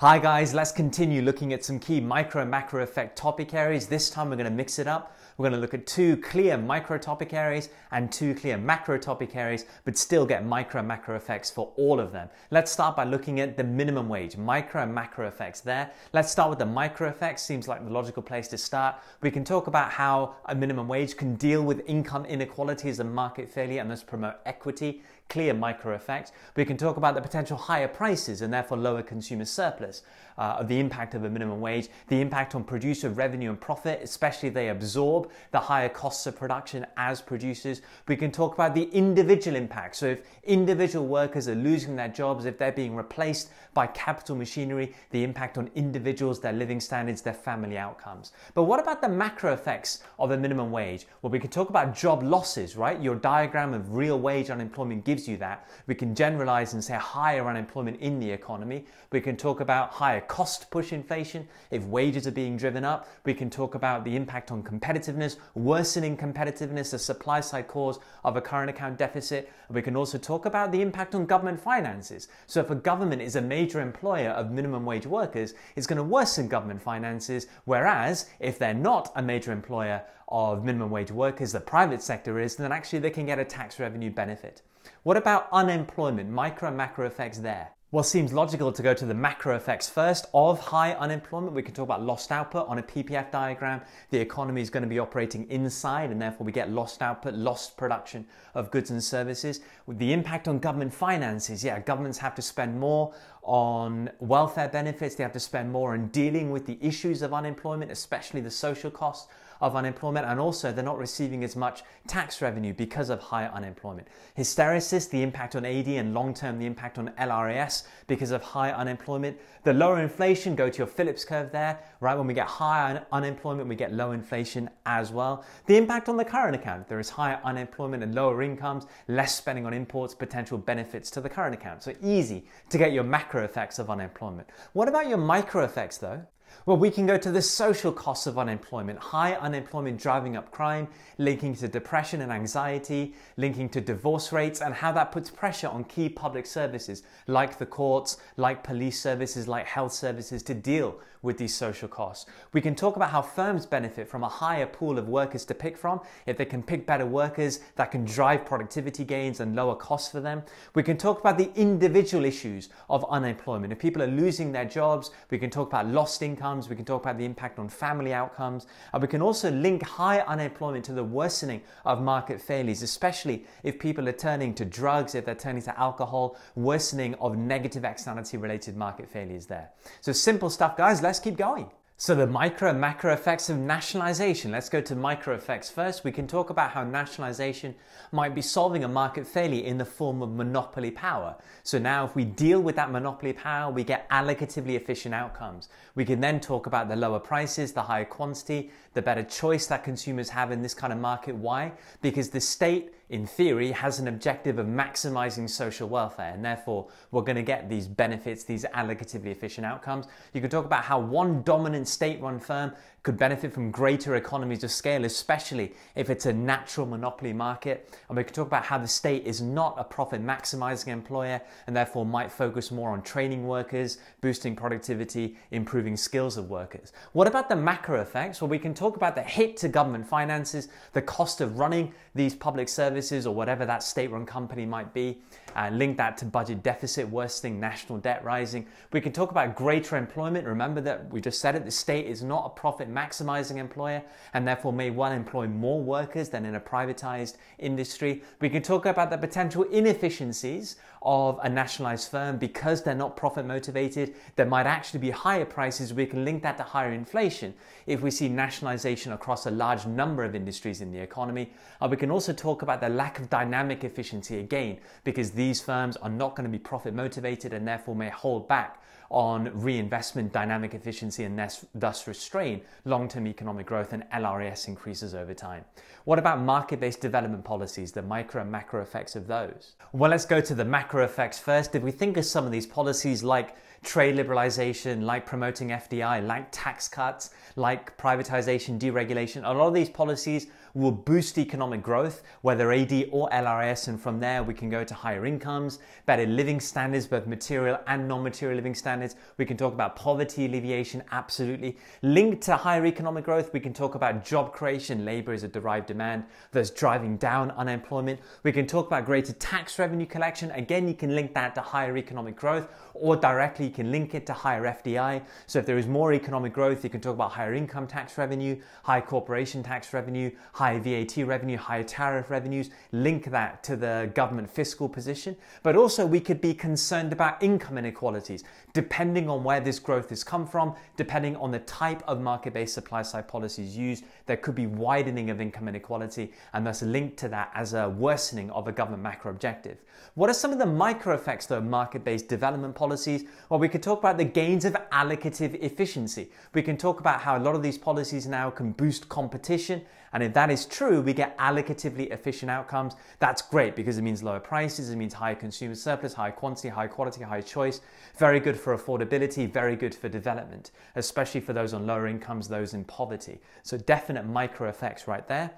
Hi guys, let's continue looking at some key micro and macro effect topic areas. This time we're going to mix it up. We're going to look at two clear micro topic areas and two clear macro topic areas, but still get micro and macro effects for all of them. Let's start by looking at the minimum wage, micro and macro effects there. Let's start with the micro effects, seems like the logical place to start. We can talk about how a minimum wage can deal with income inequalities and market failure and thus promote equity clear micro effect. We can talk about the potential higher prices and therefore lower consumer surplus, uh, of the impact of a minimum wage, the impact on producer revenue and profit, especially they absorb the higher costs of production as producers. We can talk about the individual impact. So if individual workers are losing their jobs, if they're being replaced by capital machinery, the impact on individuals, their living standards, their family outcomes. But what about the macro effects of a minimum wage? Well, we can talk about job losses, right? Your diagram of real wage unemployment gives you that. We can generalize and say higher unemployment in the economy. We can talk about higher cost push inflation if wages are being driven up. We can talk about the impact on competitiveness, worsening competitiveness, a supply side cause of a current account deficit. We can also talk about the impact on government finances. So if a government is a major employer of minimum wage workers, it's going to worsen government finances. Whereas if they're not a major employer of minimum wage workers, the private sector is, then actually they can get a tax revenue benefit. What about unemployment, micro and macro effects there? Well, seems logical to go to the macro effects first of high unemployment. We can talk about lost output on a PPF diagram. The economy is going to be operating inside, and therefore we get lost output, lost production of goods and services. With the impact on government finances, yeah, governments have to spend more on welfare benefits. They have to spend more on dealing with the issues of unemployment, especially the social costs of unemployment, and also they're not receiving as much tax revenue because of higher unemployment. Hysteresis, the impact on AD, and long term, the impact on LRAS because of high unemployment. The lower inflation, go to your Phillips curve there, right? When we get higher unemployment, we get low inflation as well. The impact on the current account, there is higher unemployment and lower incomes, less spending on imports, potential benefits to the current account. So easy to get your macro effects of unemployment. What about your micro effects though? Well, we can go to the social costs of unemployment. High unemployment driving up crime, linking to depression and anxiety, linking to divorce rates, and how that puts pressure on key public services like the courts, like police services, like health services to deal with these social costs. We can talk about how firms benefit from a higher pool of workers to pick from. If they can pick better workers, that can drive productivity gains and lower costs for them. We can talk about the individual issues of unemployment. If people are losing their jobs, we can talk about lost incomes, we can talk about the impact on family outcomes, and we can also link high unemployment to the worsening of market failures, especially if people are turning to drugs, if they're turning to alcohol, worsening of negative externality related market failures there. So simple stuff, guys. Let's keep going. So the micro and macro effects of nationalization. Let's go to micro effects first. We can talk about how nationalization might be solving a market failure in the form of monopoly power. So now if we deal with that monopoly power, we get allocatively efficient outcomes. We can then talk about the lower prices, the higher quantity, the better choice that consumers have in this kind of market. Why? Because the state in theory, has an objective of maximizing social welfare, and therefore we're going to get these benefits, these allocatively efficient outcomes. You can talk about how one dominant state run firm could benefit from greater economies of scale, especially if it's a natural monopoly market. And we could talk about how the state is not a profit maximizing employer and therefore might focus more on training workers, boosting productivity, improving skills of workers. What about the macro effects? Well, we can talk about the hit to government finances, the cost of running these public services or whatever that state run company might be, and link that to budget deficit worsening, national debt rising. We can talk about greater employment. Remember that we just said it, the state is not a profit maximizing employer and therefore may well employ more workers than in a privatized industry. We can talk about the potential inefficiencies of a nationalized firm because they're not profit motivated. There might actually be higher prices. We can link that to higher inflation if we see nationalization across a large number of industries in the economy. And we can also talk about the lack of dynamic efficiency again because these firms are not going to be profit motivated and therefore may hold back on reinvestment, dynamic efficiency, and thus restrain long term economic growth and LRAS increases over time. What about market based development policies, the micro and macro effects of those? Well, let's go to the macro effects first. If we think of some of these policies like trade liberalization, like promoting FDI, like tax cuts, like privatization, deregulation. A lot of these policies will boost economic growth, whether AD or LRS, and from there we can go to higher incomes, better living standards, both material and non-material living standards. We can talk about poverty alleviation, absolutely. Linked to higher economic growth, we can talk about job creation. Labor is a derived demand that's driving down unemployment. We can talk about greater tax revenue collection. Again, you can link that to higher economic growth, or directly you can link it to higher FDI. So if there is more economic growth, you can talk about higher income tax revenue, high corporation tax revenue, high VAT revenue, higher tariff revenues, link that to the government fiscal position. But also, we could be concerned about income inequalities, depending on where this growth has come from, depending on the type of market based supply side policies used. There could be widening of income inequality, and thus linked to that as a worsening of a government macro objective. What are some of the micro effects, though, of market based development policies? Well, we could talk about the gains of allocative efficiency. We can talk about how a lot of these policies now can boost competition and if that is true, we get allocatively efficient outcomes. That's great because it means lower prices, it means higher consumer surplus, high quantity, high quality, high choice. Very good for affordability, very good for development, especially for those on lower incomes, those in poverty. So definite micro effects right there.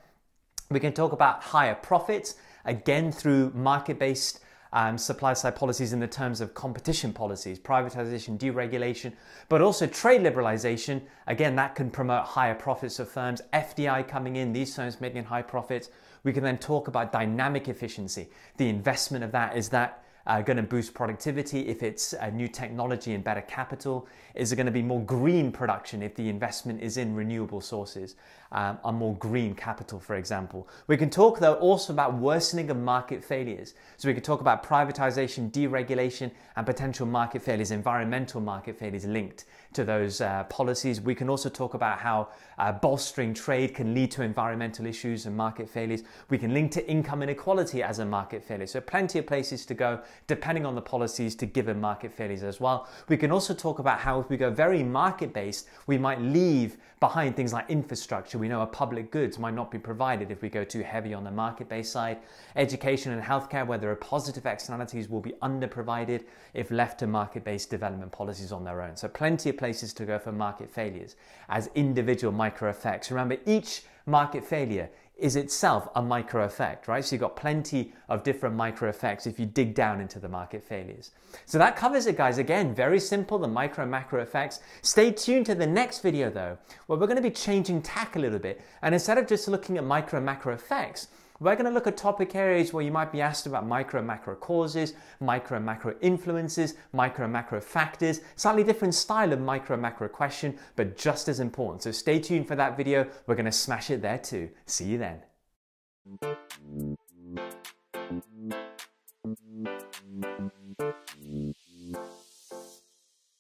We can talk about higher profits, again through market-based um, supply side policies in the terms of competition policies, privatization, deregulation, but also trade liberalization. Again, that can promote higher profits of firms, FDI coming in, these firms making high profits. We can then talk about dynamic efficiency. The investment of that is that uh, going to boost productivity if it's new technology and better capital? Is it going to be more green production if the investment is in renewable sources um, and more green capital, for example? We can talk though also about worsening of market failures. So we could talk about privatization, deregulation, and potential market failures, environmental market failures linked to those uh, policies. We can also talk about how uh, bolstering trade can lead to environmental issues and market failures. We can link to income inequality as a market failure. So plenty of places to go depending on the policies to given market failures as well. We can also talk about how if we go very market based, we might leave behind things like infrastructure. We know our public goods might not be provided if we go too heavy on the market based side. Education and healthcare, where there are positive externalities, will be underprovided if left to market based development policies on their own. So plenty of places to go for market failures as individual micro effects. Remember, each market failure is itself a micro effect, right? So you've got plenty of different micro effects if you dig down into the market failures. So that covers it, guys. Again, very simple, the micro and macro effects. Stay tuned to the next video, though, where we're going to be changing tack a little bit. And instead of just looking at micro and macro effects, we're going to look at topic areas where you might be asked about micro and macro causes, micro and macro influences, micro and macro factors, slightly different style of micro and macro question, but just as important. So stay tuned for that video. We're going to smash it there too. See you then.